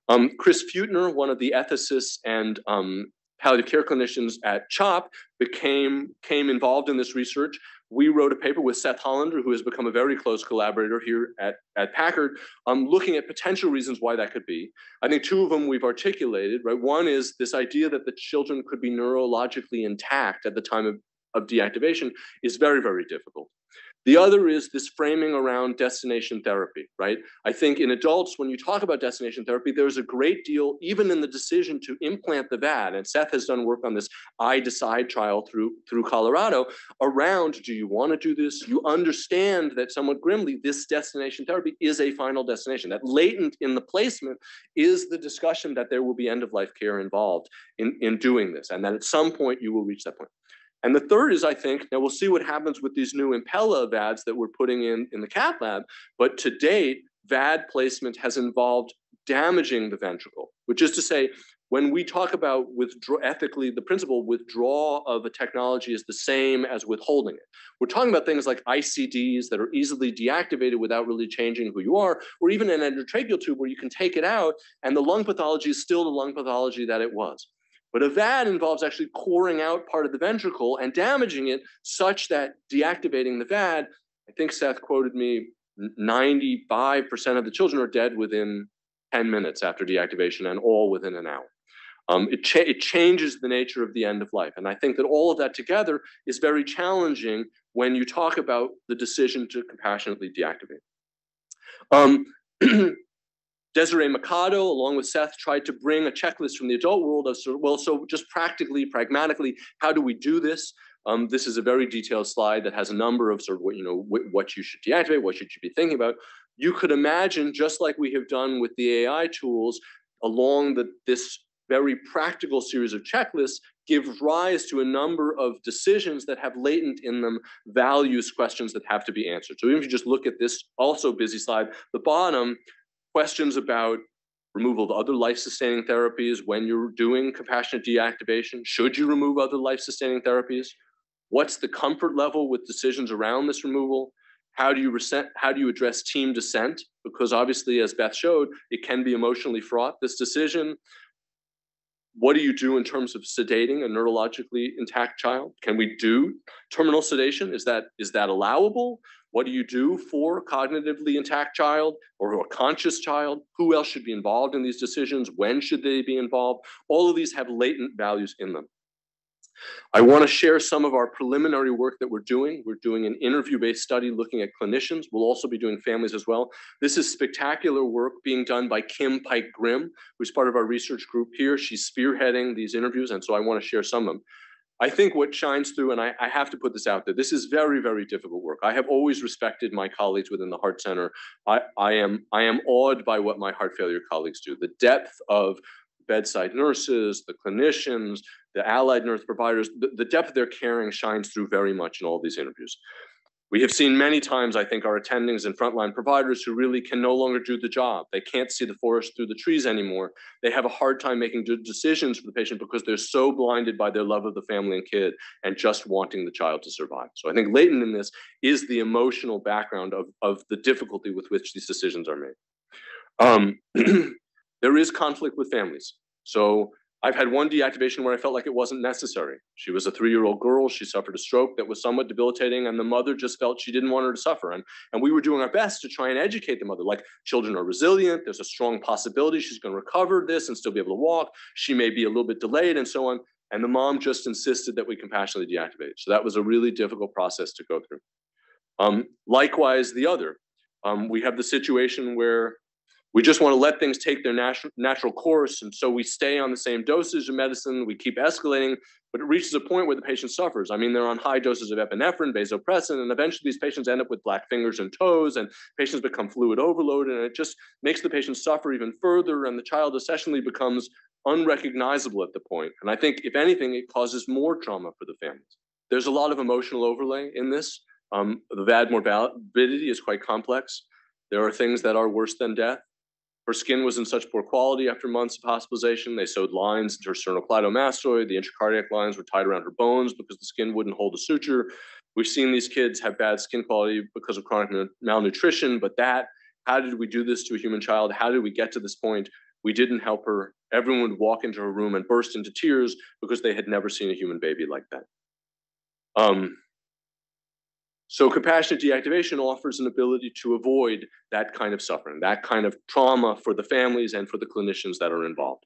Um, Chris Feudtner, one of the ethicists and um, palliative care clinicians at CHOP, became came involved in this research we wrote a paper with Seth Hollander, who has become a very close collaborator here at, at Packard, um, looking at potential reasons why that could be. I think two of them we've articulated, right? One is this idea that the children could be neurologically intact at the time of, of deactivation is very, very difficult. The other is this framing around destination therapy, right? I think in adults, when you talk about destination therapy, there's a great deal, even in the decision to implant the VAD, and Seth has done work on this I Decide trial through, through Colorado, around do you want to do this? You understand that somewhat grimly, this destination therapy is a final destination. That latent in the placement is the discussion that there will be end of life care involved in, in doing this, and that at some point you will reach that point. And the third is, I think, now we'll see what happens with these new Impella VADs that we're putting in in the cath lab. But to date, VAD placement has involved damaging the ventricle, which is to say, when we talk about withdraw ethically, the principle withdrawal of a technology is the same as withholding it. We're talking about things like ICDs that are easily deactivated without really changing who you are, or even an endotracheal tube where you can take it out and the lung pathology is still the lung pathology that it was. But a VAD involves actually coring out part of the ventricle and damaging it such that deactivating the VAD, I think Seth quoted me, 95% of the children are dead within 10 minutes after deactivation and all within an hour. Um, it, cha it changes the nature of the end of life. And I think that all of that together is very challenging when you talk about the decision to compassionately deactivate. Um, Desiree Machado, along with Seth, tried to bring a checklist from the adult world of well, so just practically, pragmatically, how do we do this? Um, this is a very detailed slide that has a number of sort of what you know what you should deactivate, what should you be thinking about. You could imagine, just like we have done with the AI tools, along the, this very practical series of checklists give rise to a number of decisions that have latent in them values questions that have to be answered. So even if you just look at this also busy slide, the bottom questions about removal of other life-sustaining therapies when you're doing compassionate deactivation. Should you remove other life-sustaining therapies? What's the comfort level with decisions around this removal? How do you resent, how do you address team dissent? Because obviously, as Beth showed, it can be emotionally fraught, this decision. What do you do in terms of sedating a neurologically intact child? Can we do terminal sedation? Is that, is that allowable? What do you do for cognitively intact child or a conscious child? Who else should be involved in these decisions? When should they be involved? All of these have latent values in them. I want to share some of our preliminary work that we're doing. We're doing an interview-based study looking at clinicians. We'll also be doing families as well. This is spectacular work being done by Kim Pyke-Grimm, who's part of our research group here. She's spearheading these interviews, and so I want to share some of them. I think what shines through, and I, I, have to put this out there, this is very, very difficult work. I have always respected my colleagues within the Heart Center. I, I am, I am awed by what my heart failure colleagues do. The depth of bedside nurses, the clinicians, the allied nurse providers, the, the depth of their caring shines through very much in all these interviews. We have seen many times, I think, our attendings and frontline providers who really can no longer do the job. They can't see the forest through the trees anymore. They have a hard time making decisions for the patient because they're so blinded by their love of the family and kid and just wanting the child to survive. So I think latent in this is the emotional background of, of the difficulty with which these decisions are made. Um, there is conflict with families. So I've had one deactivation where I felt like it wasn't necessary. She was a three-year-old girl. She suffered a stroke that was somewhat debilitating, and the mother just felt she didn't want her to suffer. And, and we were doing our best to try and educate the mother, like children are resilient. There's a strong possibility she's going to recover this and still be able to walk. She may be a little bit delayed and so on. And the mom just insisted that we compassionately deactivate. So that was a really difficult process to go through. Um, likewise, the other, Um, we have the situation where we just want to let things take their natural natural course, and so we stay on the same dosage of medicine. We keep escalating, but it reaches a point where the patient suffers. I mean, they're on high doses of epinephrine, vasopressin, and eventually these patients end up with black fingers and toes, and patients become fluid overloaded, and it just makes the patient suffer even further, and the child essentially becomes unrecognizable at the point. And I think, if anything, it causes more trauma for the families. There's a lot of emotional overlay in this. Um, the VAD morbidity is quite complex. There are things that are worse than death. Her skin was in such poor quality after months of hospitalization. They sewed lines into her sternocleidomastoid. The intracardiac lines were tied around her bones because the skin wouldn't hold a suture. We've seen these kids have bad skin quality because of chronic malnutrition, but that, how did we do this to a human child? How did we get to this point? We didn't help her. Everyone would walk into her room and burst into tears because they had never seen a human baby like that. Um, so compassionate deactivation offers an ability to avoid that kind of suffering, that kind of trauma for the families and for the clinicians that are involved.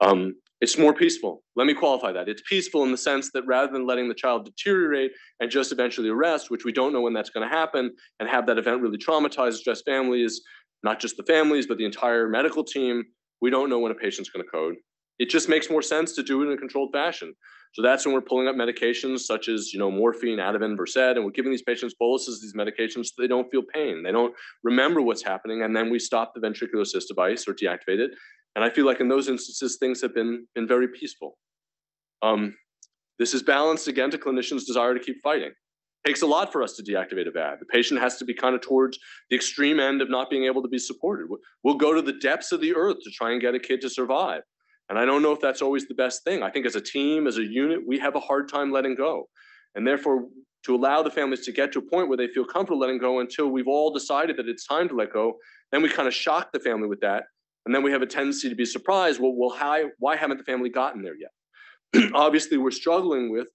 Um, it's more peaceful. Let me qualify that. It's peaceful in the sense that rather than letting the child deteriorate and just eventually arrest, which we don't know when that's going to happen, and have that event really traumatize, stress families, not just the families, but the entire medical team, we don't know when a patient's going to code. It just makes more sense to do it in a controlled fashion. So that's when we're pulling up medications such as, you know, morphine, Ativan, Versed, and we're giving these patients boluses these medications so they don't feel pain. They don't remember what's happening, and then we stop the ventricular assist device or deactivate it. And I feel like in those instances, things have been been very peaceful. Um, this is balanced again to clinicians' desire to keep fighting. It takes a lot for us to deactivate a VAD. The patient has to be kind of towards the extreme end of not being able to be supported. We'll go to the depths of the earth to try and get a kid to survive. And I don't know if that's always the best thing. I think as a team, as a unit, we have a hard time letting go. And therefore, to allow the families to get to a point where they feel comfortable letting go until we've all decided that it's time to let go, then we kind of shock the family with that. And then we have a tendency to be surprised. Well, well, how, why haven't the family gotten there yet? Obviously, we're struggling with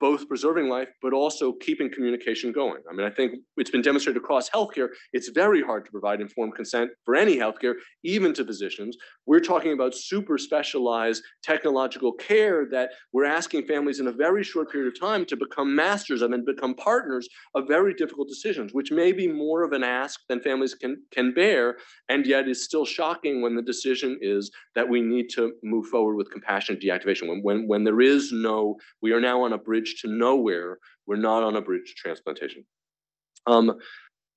both preserving life, but also keeping communication going. I mean, I think it's been demonstrated across healthcare, it's very hard to provide informed consent for any healthcare, even to physicians. We're talking about super specialized technological care that we're asking families in a very short period of time to become masters of and become partners of very difficult decisions, which may be more of an ask than families can, can bear, and yet is still shocking when the decision is that we need to move forward with compassionate deactivation. When, when, when there is no, we are now on a bridge bridge to nowhere. We're not on a bridge to transplantation. Um,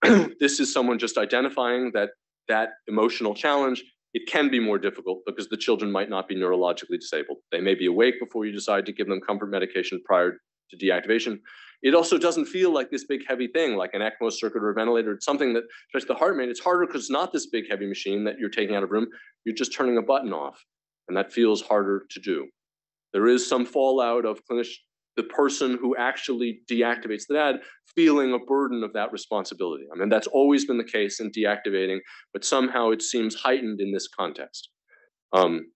this is someone just identifying that that emotional challenge. It can be more difficult because the children might not be neurologically disabled. They may be awake before you decide to give them comfort medication prior to deactivation. It also doesn't feel like this big heavy thing, like an ECMO circuit or a ventilator. It's something that, especially the heart rate, it's harder because it's not this big heavy machine that you're taking out of room. You're just turning a button off, and that feels harder to do. There is some fallout of clinician the person who actually deactivates the VAD feeling a burden of that responsibility. I mean, that's always been the case in deactivating, but somehow it seems heightened in this context. Um,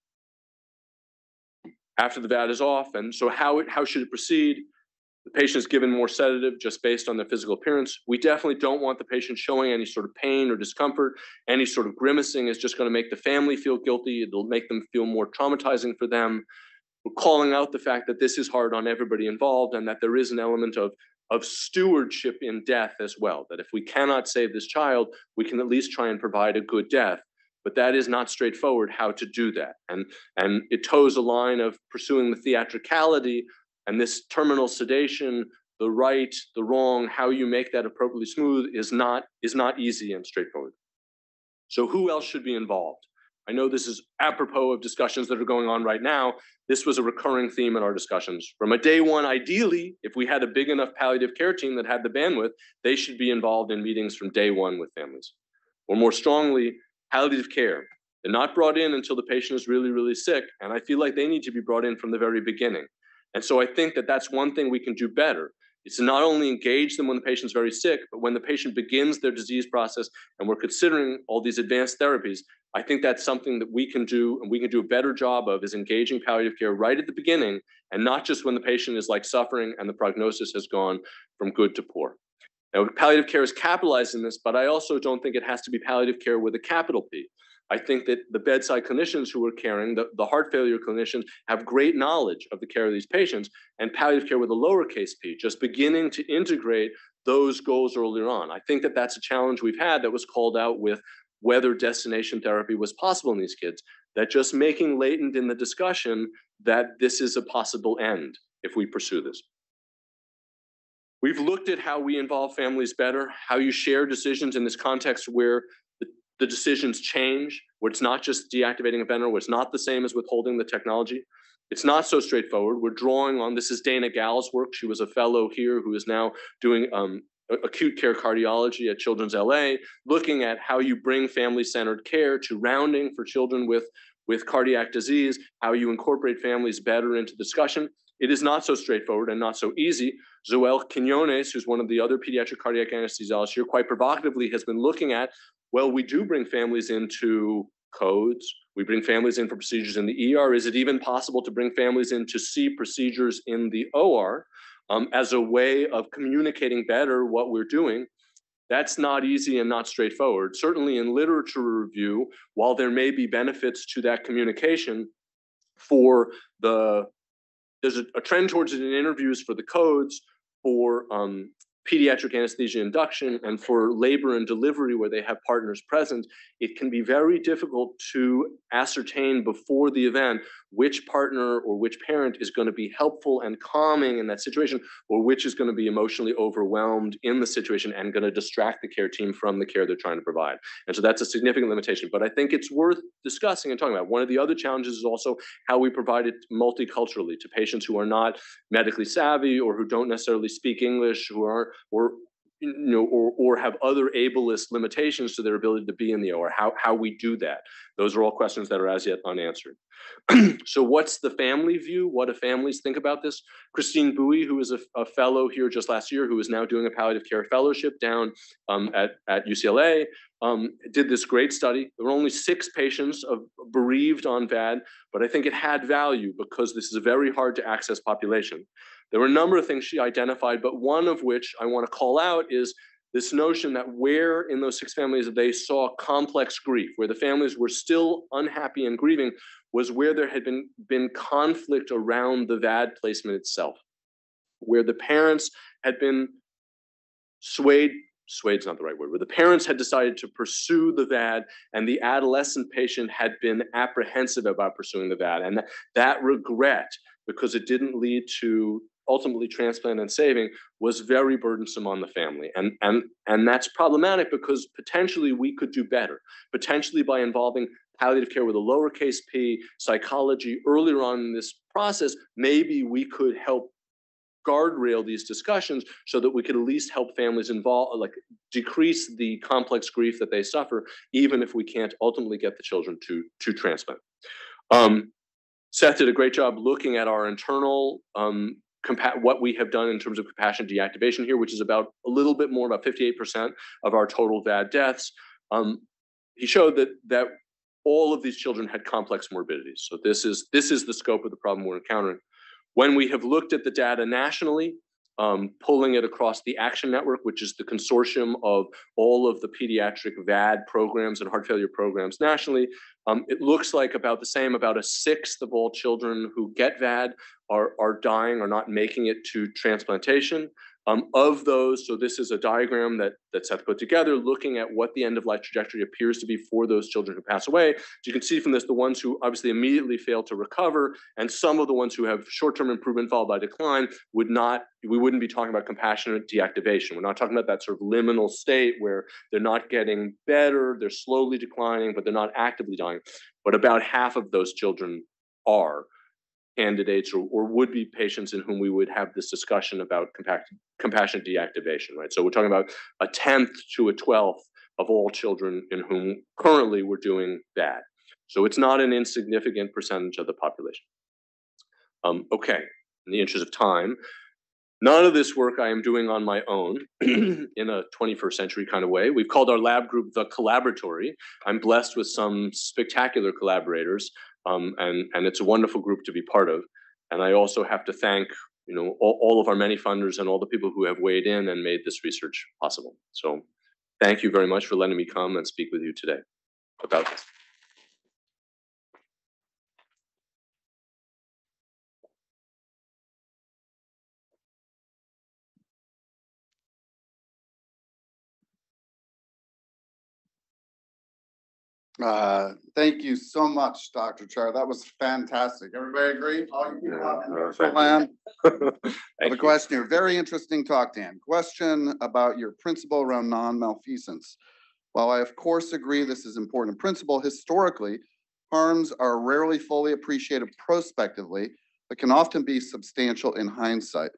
after the VAD is off, and so how, it, how should it proceed? The patient is given more sedative just based on their physical appearance. We definitely don't want the patient showing any sort of pain or discomfort. Any sort of grimacing is just going to make the family feel guilty. It'll make them feel more traumatizing for them calling out the fact that this is hard on everybody involved and that there is an element of of stewardship in death as well that if we cannot save this child we can at least try and provide a good death. But that is not straightforward how to do that. And and it toes a line of pursuing the theatricality and this terminal sedation the right the wrong how you make that appropriately smooth is not is not easy and straightforward. So who else should be involved I know this is apropos of discussions that are going on right now. This was a recurring theme in our discussions. From a day one, ideally, if we had a big enough palliative care team that had the bandwidth, they should be involved in meetings from day one with families. Or more strongly, palliative care. They're not brought in until the patient is really, really sick. And I feel like they need to be brought in from the very beginning. And so I think that that's one thing we can do better is to not only engage them when the patient's very sick, but when the patient begins their disease process and we're considering all these advanced therapies, I think that's something that we can do and we can do a better job of is engaging palliative care right at the beginning and not just when the patient is like suffering and the prognosis has gone from good to poor. Now, palliative care is capitalized in this, but I also don't think it has to be palliative care with a capital P. I think that the bedside clinicians who are caring, the, the heart failure clinicians, have great knowledge of the care of these patients, and palliative care with a lowercase p, just beginning to integrate those goals earlier on. I think that that's a challenge we've had that was called out with whether destination therapy was possible in these kids, that just making latent in the discussion that this is a possible end if we pursue this. We've looked at how we involve families better, how you share decisions in this context where the, decisions change, where it's not just deactivating a vendor, where it's not the same as withholding the technology. It's not so straightforward. We're drawing on, this is Dana Gall's work. She was a fellow here who is now doing um, acute care cardiology at Children's LA, looking at how you bring family-centered care to rounding for children with, with cardiac disease, how you incorporate families better into discussion. It is not so straightforward and not so easy. Zoel Quiñónez, who's one of the other pediatric cardiac anesthesiologists here, quite provocatively has been looking at, well, we do bring families into codes. We bring families in for procedures in the ER. Is it even possible to bring families in to see procedures in the OR um, as a way of communicating better what we're doing? That's not easy and not straightforward. Certainly in literature review, while there may be benefits to that communication for the there's a, a trend towards it in interviews for the codes for um, pediatric anesthesia induction and for labor and delivery where they have partners present, it can be very difficult to ascertain before the event which partner or which parent is going to be helpful and calming in that situation or which is going to be emotionally overwhelmed in the situation and going to distract the care team from the care they're trying to provide. And so that's a significant limitation, but I think it's worth discussing and talking about. One of the other challenges is also how we provide it multiculturally to patients who are not medically savvy or who don't necessarily speak English, who are or you know, or, or have other ableist limitations to their ability to be in the OR, how, how we do that. Those are all questions that are as yet unanswered. so what's the family view? What do families think about this? Christine Bowie, who is a, a, fellow here just last year, who is now doing a palliative care fellowship down um, at, at UCLA, um, did this great study. There were only six patients of bereaved on VAD, but I think it had value because this is a very hard to access population. There were a number of things she identified, but one of which I want to call out is this notion that where in those six families they saw complex grief, where the families were still unhappy and grieving, was where there had been, been conflict around the VAD placement itself, where the parents had been swayed, swayed's not the right word, where the parents had decided to pursue the VAD and the adolescent patient had been apprehensive about pursuing the VAD. And that, that regret, because it didn't lead to ultimately transplant and saving was very burdensome on the family. And and and that's problematic because potentially we could do better. Potentially by involving palliative care with a lowercase p psychology earlier on in this process maybe we could help guardrail these discussions so that we could at least help families involve like decrease the complex grief that they suffer even if we can't ultimately get the children to to transplant. Um, Seth did a great job looking at our internal um, what we have done in terms of compassionate deactivation here, which is about a little bit more, about 58% of our total VAD deaths. Um, he showed that that all of these children had complex morbidities. So this is this is the scope of the problem we're encountering. When we have looked at the data nationally, um, pulling it across the Action Network, which is the consortium of all of the pediatric VAD programs and heart failure programs nationally. Um, it looks like about the same, about a sixth of all children who get VAD are, are dying or not making it to transplantation. Um, of those, so this is a diagram that, that Seth put together, looking at what the end of life trajectory appears to be for those children who pass away. So you can see from this the ones who obviously immediately fail to recover, and some of the ones who have short-term improvement followed by decline would not, we wouldn't be talking about compassionate deactivation. We're not talking about that sort of liminal state where they're not getting better, they're slowly declining, but they're not actively dying. But about half of those children are candidates or, or would be patients in whom we would have this discussion about compassionate deactivation, right? So we're talking about a tenth to a twelfth of all children in whom currently we're doing that. So it's not an insignificant percentage of the population. Um, okay, in the interest of time, none of this work I am doing on my own in a 21st century kind of way. We've called our lab group the Collaboratory. I'm blessed with some spectacular collaborators um, and and it's a wonderful group to be part of. And I also have to thank you know all, all of our many funders and all the people who have weighed in and made this research possible. So thank you very much for letting me come and speak with you today about this. Uh, thank you so much, Dr. Char. That was fantastic. Everybody agree? All you people Yeah, out in no, the thank you. land? Thank The you. question here, very interesting talk, Dan. Question about your principle around non-malfeasance. While I of course agree this is important principle, historically, harms are rarely fully appreciated prospectively, but can often be substantial in hindsight.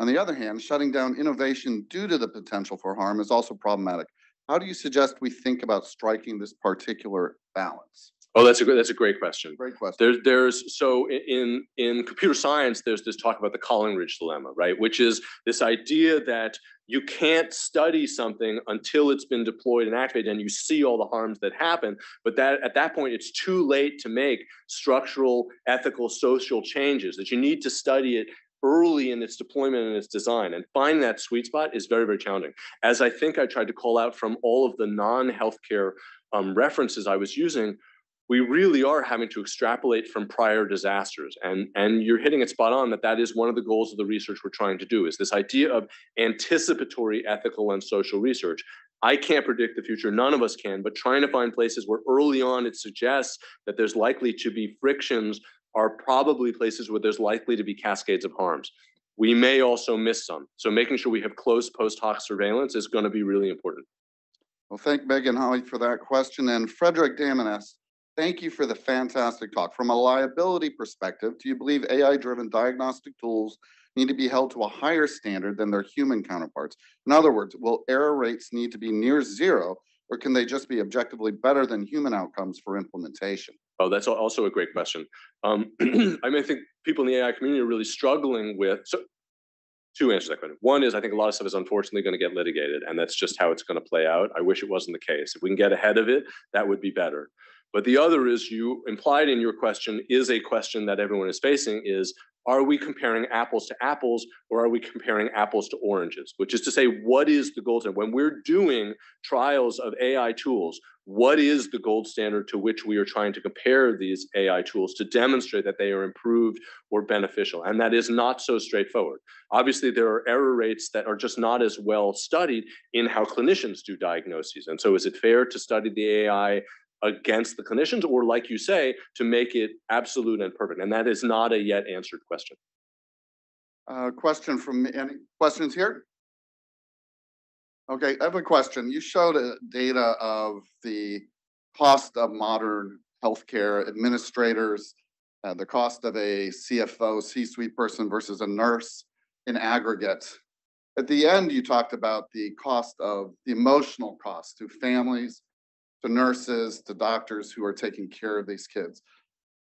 On the other hand, shutting down innovation due to the potential for harm is also problematic. How do you suggest we think about striking this particular balance? Oh, that's a good, that's a great question. Great question. There's, there's, so in, in computer science, there's this talk about the Collingridge dilemma, right? Which is this idea that you can't study something until it's been deployed and activated and you see all the harms that happen. But that, at that point, it's too late to make structural, ethical, social changes, that you need to study it early in its deployment and its design. And find that sweet spot is very, very challenging. As I think I tried to call out from all of the non-healthcare um, references I was using, we really are having to extrapolate from prior disasters and and you're hitting it spot on that that is one of the goals of the research we're trying to do is this idea of anticipatory ethical and social research i can't predict the future none of us can but trying to find places where early on it suggests that there's likely to be frictions are probably places where there's likely to be cascades of harms we may also miss some so making sure we have close post hoc surveillance is going to be really important Well, thank Megan Holly for that question and Frederick Damanis. Thank you for the fantastic talk. From a liability perspective, do you believe AI-driven diagnostic tools need to be held to a higher standard than their human counterparts? In other words, will error rates need to be near zero, or can they just be objectively better than human outcomes for implementation? Oh, that's also a great question. Um, I mean, I think people in the AI community are really struggling with, so two answers to that question. One is I think a lot of stuff is unfortunately going to get litigated, and that's just how it's going to play out. I wish it wasn't the case. If we can get ahead of it, that would be better. But the other is you implied in your question is a question that everyone is facing is are we comparing apples to apples or are we comparing apples to oranges? Which is to say, what is the gold standard? When we're doing trials of AI tools, what is the gold standard to which we are trying to compare these AI tools to demonstrate that they are improved or beneficial? And that is not so straightforward. Obviously, there are error rates that are just not as well studied in how clinicians do diagnoses. And so, is it fair to study the AI against the clinicians, or like you say, to make it absolute and perfect? And that is not a yet answered question. Uh, question from, any questions here? Okay, I have a question. You showed a data of the cost of modern healthcare administrators, uh, the cost of a CFO, C-suite person versus a nurse in aggregate. At the end, you talked about the cost of, the emotional cost to families, to nurses, to doctors who are taking care of these kids.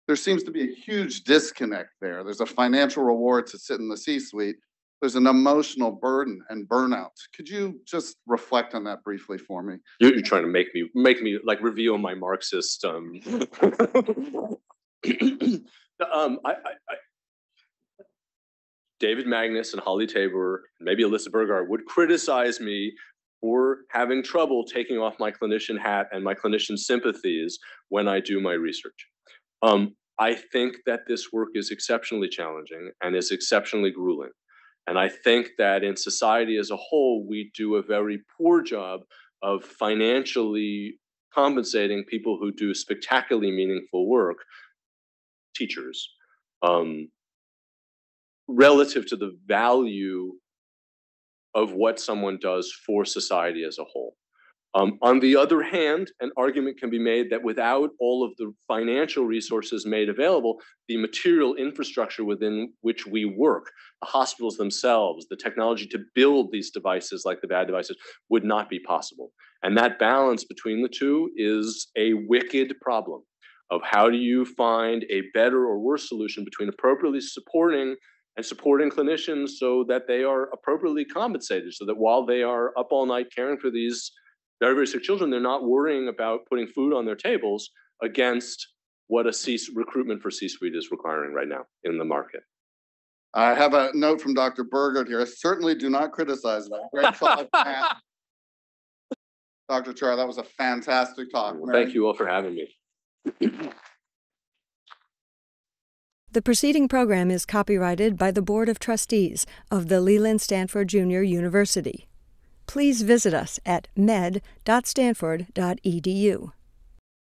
There seems to be a huge disconnect there. There's a financial reward to sit in the C-suite. There's an emotional burden and burnout. Could you just reflect on that briefly for me? You're, you're trying to make me make me like reveal my Marxist. Um, um, I, I, I, David Magnus and Holly Tabor, maybe Alyssa Burgart would criticize me for having trouble taking off my clinician hat and my clinician sympathies when I do my research. Um, I think that this work is exceptionally challenging and is exceptionally grueling. And I think that in society as a whole, we do a very poor job of financially compensating people who do spectacularly meaningful work, teachers, um, relative to the value of what someone does for society as a whole. Um, on the other hand, an argument can be made that without all of the financial resources made available, the material infrastructure within which we work, the hospitals themselves, the technology to build these devices like the bad devices would not be possible. And that balance between the two is a wicked problem of how do you find a better or worse solution between appropriately supporting and supporting clinicians so that they are appropriately compensated, so that while they are up all night caring for these very, very sick children, they're not worrying about putting food on their tables against what a C recruitment for C-suite is requiring right now in the market. I have a note from Dr. Burgart here. I certainly do not criticize that. Great talk, Dr. Char, that was a fantastic talk. Thank you all for having me. The preceding program is copyrighted by the Board of Trustees of the Leland Stanford Junior University. Please visit us at med.stanford.edu.